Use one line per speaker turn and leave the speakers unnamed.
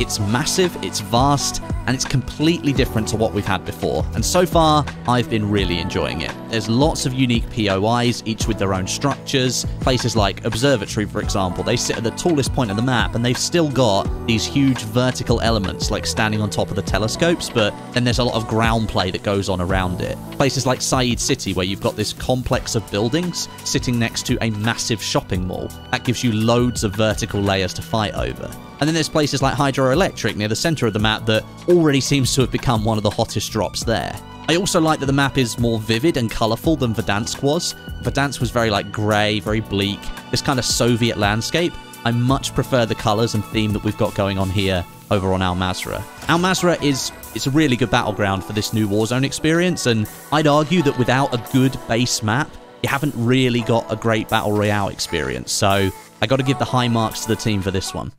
It's massive, it's vast, and it's completely different to what we've had before. And so far, I've been really enjoying it. There's lots of unique POIs, each with their own structures. Places like Observatory, for example, they sit at the tallest point of the map, and they've still got these huge vertical elements like standing on top of the telescopes, but then there's a lot of ground play that goes on around it. Places like Sa'id City, where you've got this complex of buildings sitting next to a massive shopping mall. That gives you loads of vertical layers to fight over. And then there's places like Hydroelectric near the center of the map that already seems to have become one of the hottest drops there. I also like that the map is more vivid and colourful than Verdansk was. Verdansk was very like grey, very bleak, this kind of Soviet landscape. I much prefer the colours and theme that we've got going on here over on Al Mazrah. Al Mazrah is it's a really good battleground for this new Warzone experience, and I'd argue that without a good base map, you haven't really got a great Battle Royale experience. So I got to give the high marks to the team for this one.